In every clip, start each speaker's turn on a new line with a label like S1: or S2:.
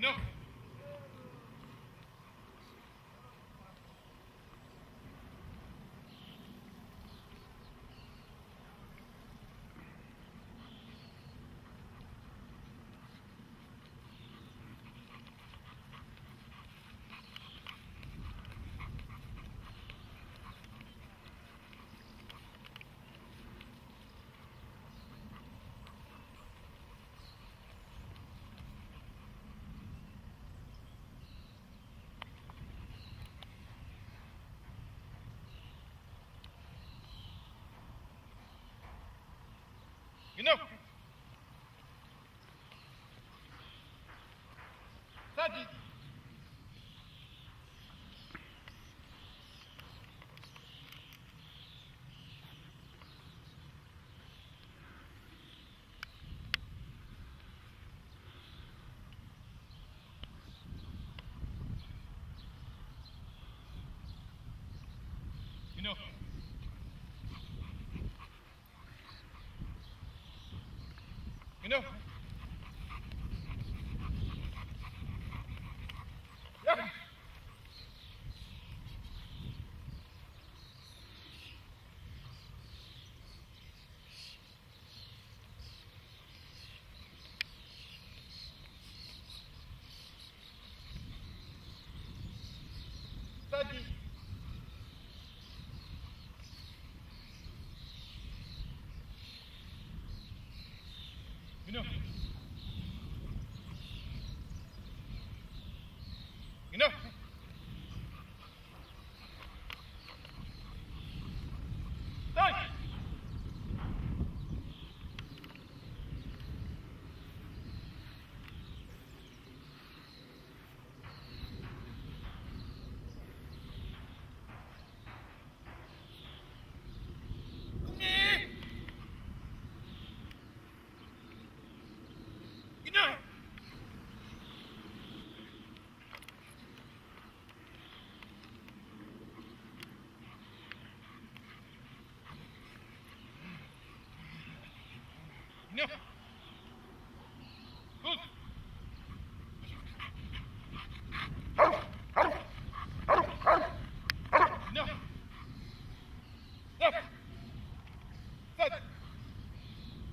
S1: Enough. go. Saji. You know. No. Yeah. No.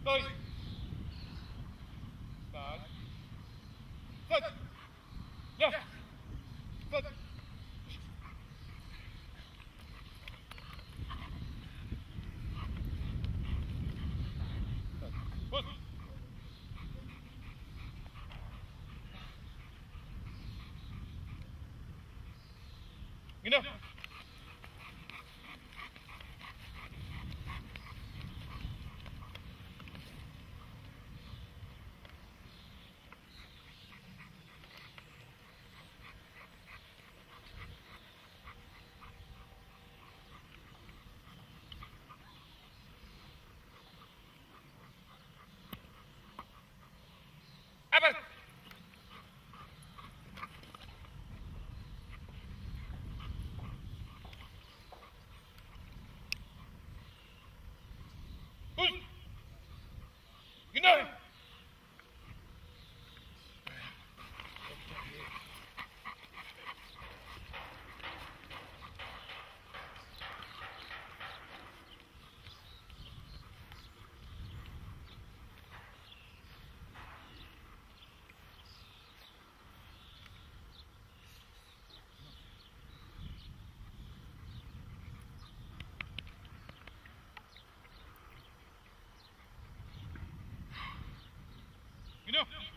S1: Bye. You know, You know.